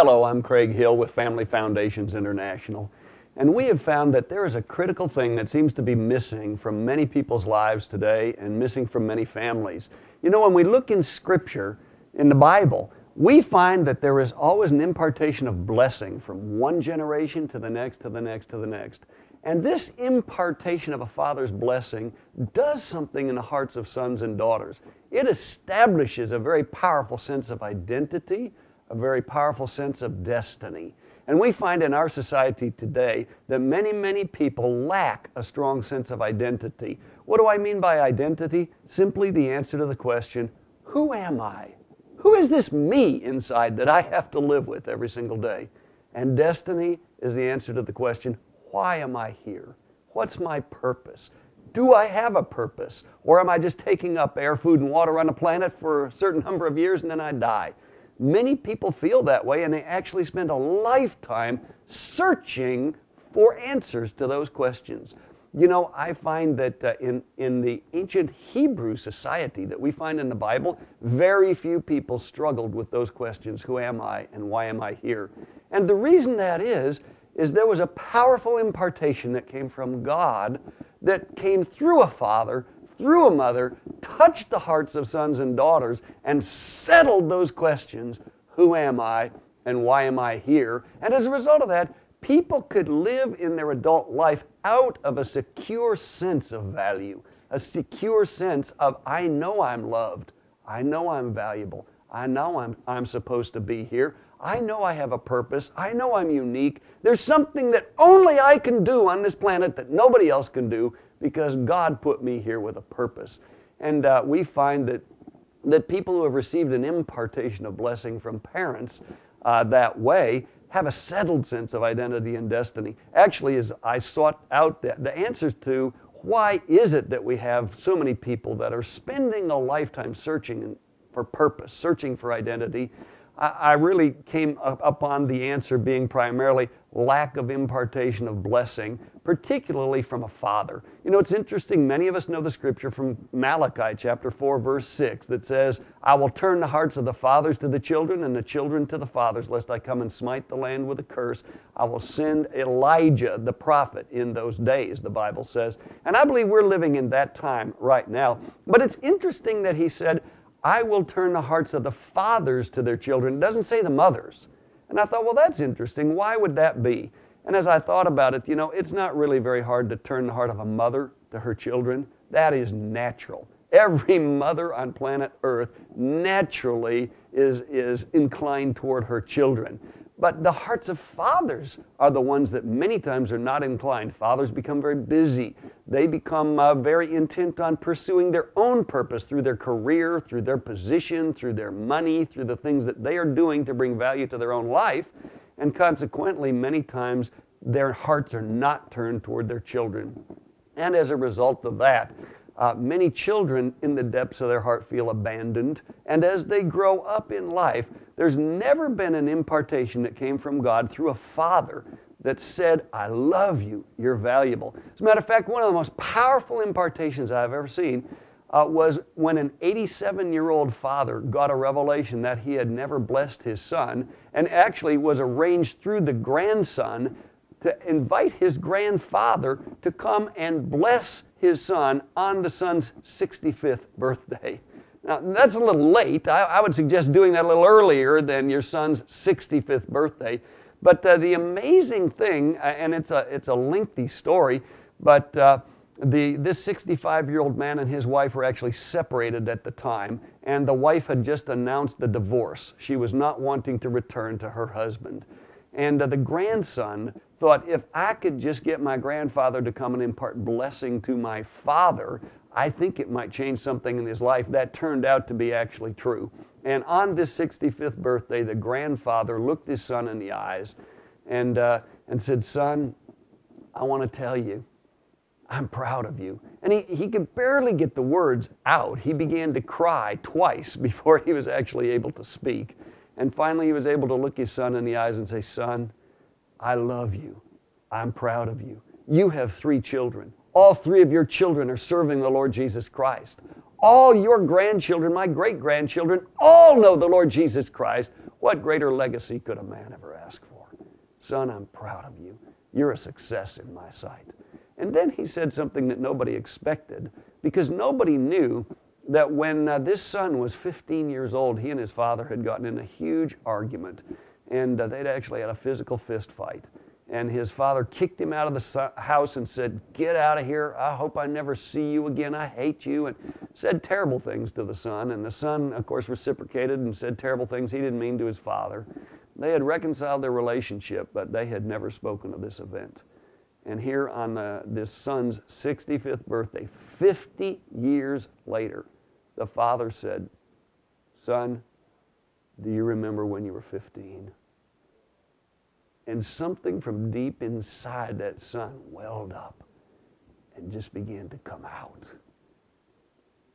Hello, I'm Craig Hill with Family Foundations International. And we have found that there is a critical thing that seems to be missing from many people's lives today and missing from many families. You know, when we look in Scripture, in the Bible, we find that there is always an impartation of blessing from one generation to the next, to the next, to the next. And this impartation of a father's blessing does something in the hearts of sons and daughters. It establishes a very powerful sense of identity, a very powerful sense of destiny. And we find in our society today that many, many people lack a strong sense of identity. What do I mean by identity? Simply the answer to the question, who am I? Who is this me inside that I have to live with every single day? And destiny is the answer to the question, why am I here? What's my purpose? Do I have a purpose? Or am I just taking up air, food, and water on a planet for a certain number of years and then I die? Many people feel that way and they actually spend a lifetime searching for answers to those questions. You know, I find that uh, in, in the ancient Hebrew society that we find in the Bible, very few people struggled with those questions Who am I and why am I here? And the reason that is, is there was a powerful impartation that came from God that came through a father through a mother, touched the hearts of sons and daughters, and settled those questions Who am I and why am I here? And as a result of that, people could live in their adult life out of a secure sense of value, a secure sense of I know I'm loved, I know I'm valuable, I know I'm, I'm supposed to be here. I know I have a purpose. I know I'm unique. There's something that only I can do on this planet that nobody else can do because God put me here with a purpose. And uh, we find that, that people who have received an impartation of blessing from parents uh, that way have a settled sense of identity and destiny. Actually, as I sought out the, the answers to why is it that we have so many people that are spending a lifetime searching for purpose, searching for identity, I really came upon the answer being primarily lack of impartation of blessing, particularly from a father. You know, it's interesting, many of us know the scripture from Malachi chapter 4, verse 6, that says, I will turn the hearts of the fathers to the children and the children to the fathers, lest I come and smite the land with a curse. I will send Elijah the prophet in those days, the Bible says. And I believe we're living in that time right now. But it's interesting that he said, I will turn the hearts of the fathers to their children. It doesn't say the mothers. And I thought, well, that's interesting. Why would that be? And as I thought about it, you know, it's not really very hard to turn the heart of a mother to her children. That is natural. Every mother on planet Earth naturally is, is inclined toward her children. But the hearts of fathers are the ones that many times are not inclined. Fathers become very busy. They become uh, very intent on pursuing their own purpose through their career, through their position, through their money, through the things that they are doing to bring value to their own life. And consequently, many times their hearts are not turned toward their children. And as a result of that, uh, many children in the depths of their heart feel abandoned. And as they grow up in life, there's never been an impartation that came from God through a father that said, I love you, you're valuable. As a matter of fact, one of the most powerful impartations I've ever seen uh, was when an 87 year old father got a revelation that he had never blessed his son and actually was arranged through the grandson to invite his grandfather to come and bless his son on the son's 65th birthday. Now, that's a little late. I, I, would suggest doing that a little earlier than your son's 65th birthday. But uh, the amazing thing, and it's a, it's a lengthy story, but uh, the, this 65 year old man and his wife were actually separated at the time, and the wife had just announced the divorce. She was not wanting to return to her husband. And uh, the grandson thought, if I could just get my grandfather to come and impart blessing to my father, I think it might change something in his life. That turned out to be actually true. And on this 65th birthday, the grandfather looked his son in the eyes and, uh, and said, Son, I want to tell you, I'm proud of you. And he, he could barely get the words out. He began to cry twice before he was actually able to speak. And finally, he was able to look his son in the eyes and say, Son, I love you. I'm proud of you. You have three children. All three of your children are serving the Lord Jesus Christ. All your grandchildren, my great grandchildren, all know the Lord Jesus Christ. What greater legacy could a man ever ask for? Son, I'm proud of you. You're a success in my sight. And then he said something that nobody expected because nobody knew that when uh, this son was 15 years old, he and his father had gotten in a huge argument and uh, they'd actually had a physical fist fight. And his father kicked him out of the house and said, Get out of here. I hope I never see you again. I hate you. And said terrible things to the son. And the son, of course, reciprocated and said terrible things he didn't mean to his father. They had reconciled their relationship, but they had never spoken of this event. And here on the, this son's 65th birthday, 50 years later, the father said, Son, do you remember when you were 15? And something from deep inside that son welled up and just began to come out.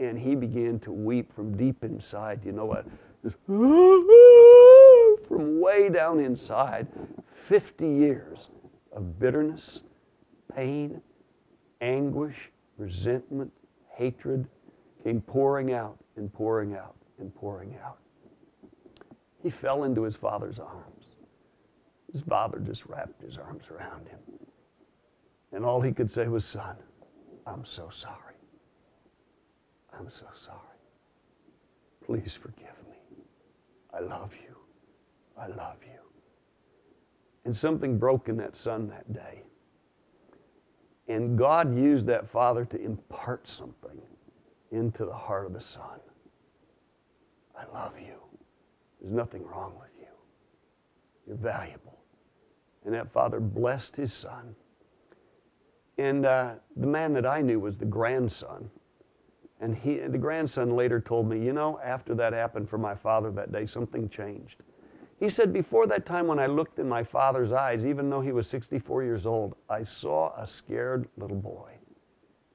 And he began to weep from deep inside. You know what? Just from way down inside. 50 years of bitterness, pain, anguish, resentment, hatred came pouring out and pouring out and pouring out. He fell into his father's arms. His father just wrapped his arms around him. And all he could say was, Son, I'm so sorry. I'm so sorry. Please forgive me. I love you. I love you. And something broke in that son that day. And God used that father to impart something into the heart of the son. I love you. There's nothing wrong with you. You're valuable. And that father blessed his son. And uh, the man that I knew was the grandson. And he, the grandson later told me, you know, after that happened for my father that day, something changed. He said, before that time when I looked in my father's eyes, even though he was 64 years old, I saw a scared little boy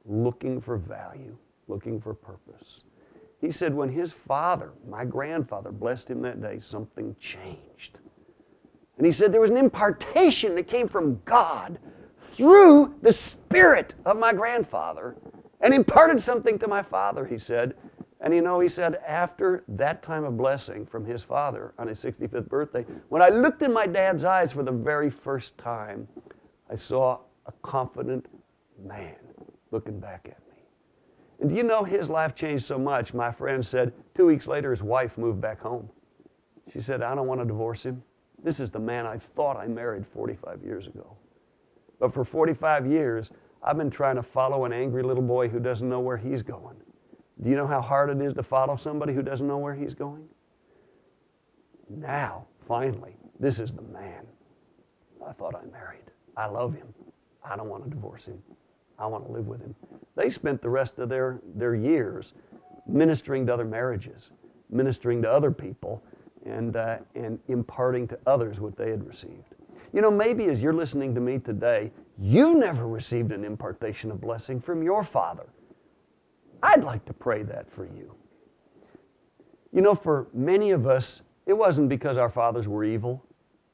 looking for value, looking for purpose. He said, when his father, my grandfather, blessed him that day, something changed. And he said there was an impartation that came from God through the spirit of my grandfather and imparted something to my father, he said. And you know, he said, after that time of blessing from his father on his 65th birthday, when I looked in my dad's eyes for the very first time, I saw a confident man looking back at me. And you know his life changed so much? My friend said, two weeks later, his wife moved back home. She said, I don't want to divorce him. This is the man I thought I married 45 years ago. But for 45 years, I've been trying to follow an angry little boy who doesn't know where he's going. Do you know how hard it is to follow somebody who doesn't know where he's going? Now, finally, this is the man I thought I married. I love him. I don't want to divorce him. I want to live with him. They spent the rest of their, their years ministering to other marriages, ministering to other people, and, uh, and imparting to others what they had received. You know, maybe as you're listening to me today, you never received an impartation of blessing from your father. I'd like to pray that for you. You know, for many of us, it wasn't because our fathers were evil.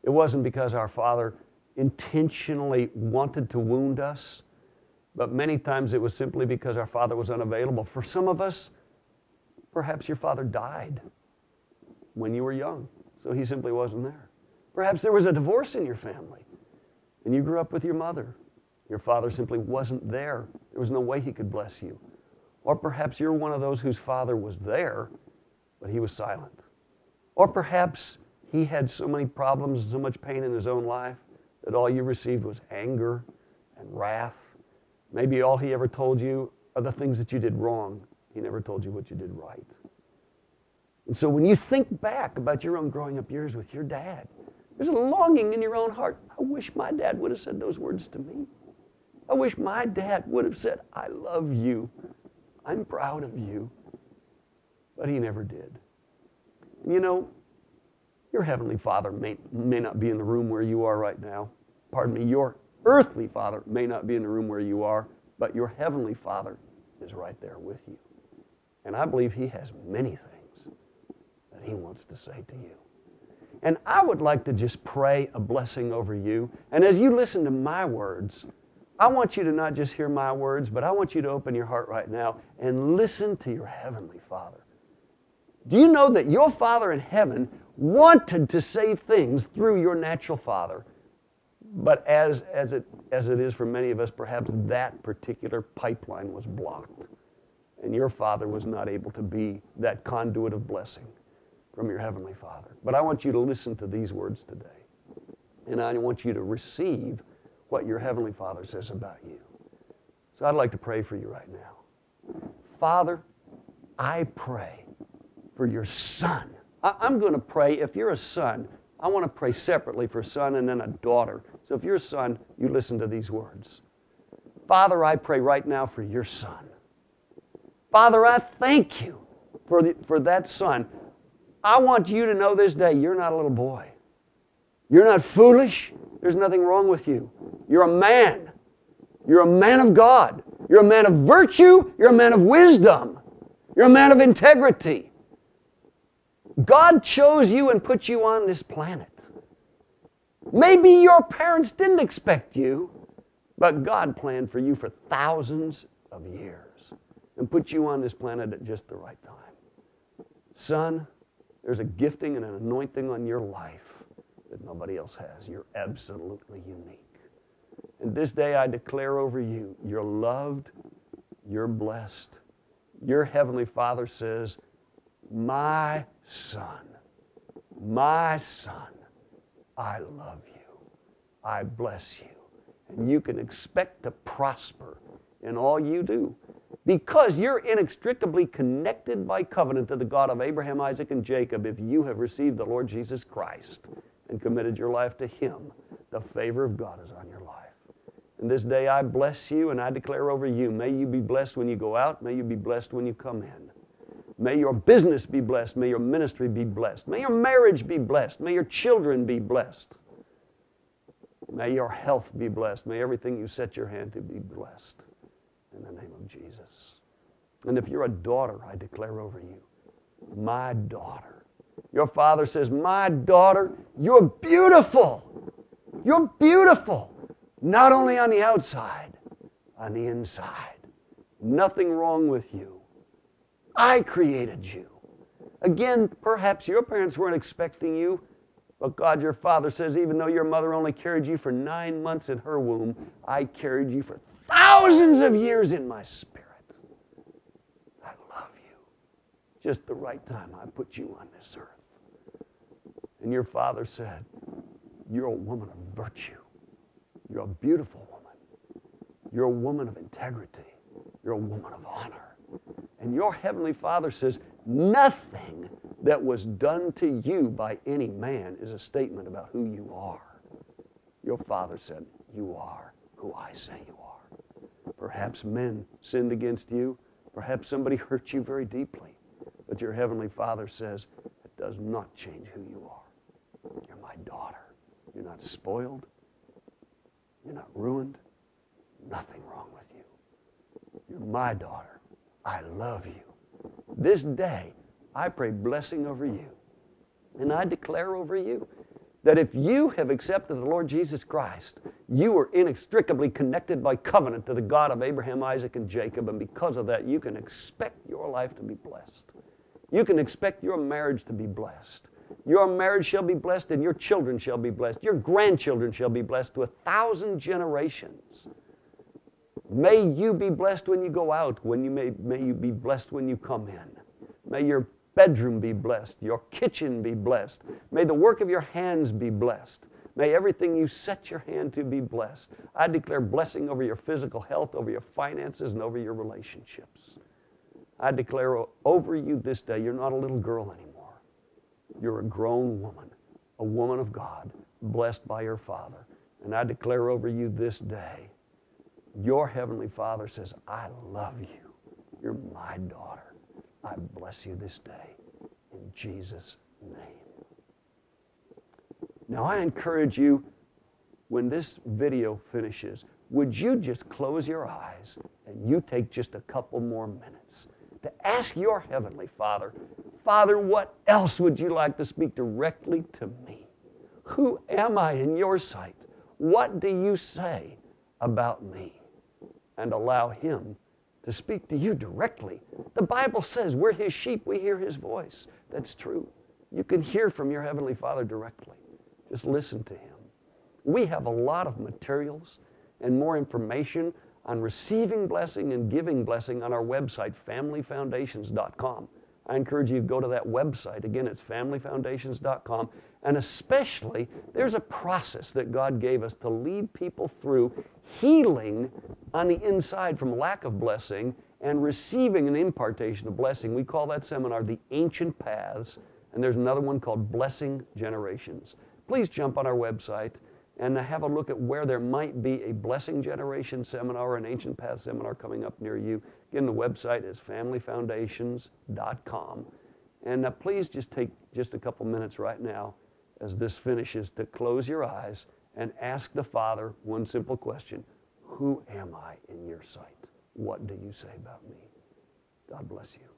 It wasn't because our father intentionally wanted to wound us, but many times it was simply because our father was unavailable. For some of us, perhaps your father died when you were young, so he simply wasn't there. Perhaps there was a divorce in your family and you grew up with your mother. Your father simply wasn't there. There was no way he could bless you. Or perhaps you're one of those whose father was there, but he was silent. Or perhaps he had so many problems and so much pain in his own life that all you received was anger and wrath. Maybe all he ever told you are the things that you did wrong. He never told you what you did right. And so when you think back about your own growing up years with your dad, there's a longing in your own heart. I wish my dad would have said those words to me. I wish my dad would have said, I love you. I'm proud of you. But he never did. You know, your heavenly father may, may not be in the room where you are right now. Pardon me, your earthly father may not be in the room where you are, but your heavenly father is right there with you. And I believe he has many things that He wants to say to you. And I would like to just pray a blessing over you. And as you listen to my words, I want you to not just hear my words, but I want you to open your heart right now and listen to your Heavenly Father. Do you know that your Father in heaven wanted to say things through your natural father. But as, as, it, as it is for many of us, perhaps that particular pipeline was blocked. And your father was not able to be that conduit of blessing from your heavenly father. But I want you to listen to these words today. And I want you to receive what your heavenly father says about you. So I'd like to pray for you right now. Father, I pray for your son. I, am going to pray, if you're a son, I want to pray separately for a son and then a daughter. So if you're a son, you listen to these words. Father, I pray right now for your son. Father, I thank you for, the, for that son. I want you to know this day you're not a little boy. You're not foolish. There's nothing wrong with you. You're a man. You're a man of God. You're a man of virtue. You're a man of wisdom. You're a man of integrity. God chose you and put you on this planet. Maybe your parents didn't expect you, but God planned for you for thousands of years and put you on this planet at just the right time. Son, there's a gifting and an anointing on your life that nobody else has. You're absolutely unique. And this day I declare over you, you're loved, you're blessed. Your Heavenly Father says, My son, my son, I love you. I bless you. And you can expect to prosper in all you do because you're inextricably connected by covenant to the God of Abraham, Isaac, and Jacob if you have received the Lord Jesus Christ and committed your life to Him. The favor of God is on your life. And this day I bless you and I declare over you may you be blessed when you go out, may you be blessed when you come in. May your business be blessed, may your ministry be blessed, may your marriage be blessed, may your children be blessed. May your health be blessed. May everything you set your hand to be blessed in the name of Jesus. And if you're a daughter, I declare over you, my daughter. Your father says, My daughter, you're beautiful. You're beautiful. Not only on the outside, on the inside. Nothing wrong with you. I created you. Again, perhaps your parents weren't expecting you, but God, your Father, says, even though your mother only carried you for nine months in her womb, I carried you for thousands of years in my spirit. I love you. Just the right time I put you on this earth. And your father said, You're a woman of virtue. You're a beautiful woman. You're a woman of integrity. You're a woman of honor. And your heavenly father says, Nothing that was done to you by any man is a statement about who you are. Your father said, You are who I say you are. Perhaps men sinned against you. Perhaps somebody hurt you very deeply. But your Heavenly Father says, it does not change who you are. You're my daughter. You're not spoiled. You're not ruined. Nothing wrong with you. You're my daughter. I love you. This day, I pray blessing over you. And I declare over you that if you have accepted the Lord Jesus Christ, you are inextricably connected by covenant to the God of Abraham, Isaac, and Jacob, and because of that, you can expect your life to be blessed. You can expect your marriage to be blessed. Your marriage shall be blessed, and your children shall be blessed. Your grandchildren shall be blessed to a thousand generations. May you be blessed when you go out, when you may, may you be blessed when you come in. May your bedroom be blessed, your kitchen be blessed. May the work of your hands be blessed. May everything you set your hand to be blessed. I declare blessing over your physical health, over your finances, and over your relationships. I declare over you this day, you're not a little girl anymore. You're a grown woman, a woman of God, blessed by your Father. And I declare over you this day, your Heavenly Father says, I love you. You're my daughter. I bless you this day in Jesus' name. Now, I encourage you, when this video finishes, would you just close your eyes and you take just a couple more minutes to ask your Heavenly Father, Father, what else would you like to speak directly to me? Who am I in your sight? What do you say about me? And allow Him to speak to you directly. The Bible says we're his sheep, we hear his voice. That's true. You can hear from your Heavenly Father directly. Just listen to Him. We have a lot of materials and more information on receiving blessing and giving blessing on our website, familyfoundations.com. I encourage you to go to that website. Again, it's familyfoundations.com. And especially, there's a process that God gave us to lead people through healing on the inside from lack of blessing and receiving an impartation of blessing. We call that seminar the Ancient Paths, and there's another one called Blessing Generations. Please jump on our website and to have a look at where there might be a Blessing Generation seminar an Ancient Path seminar coming up near you. Again, the website is familyfoundations.com. And uh, please just take just a couple minutes right now as this finishes to close your eyes and ask the Father one simple question Who am I in your sight? What do you say about me? God bless you.